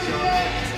graduate.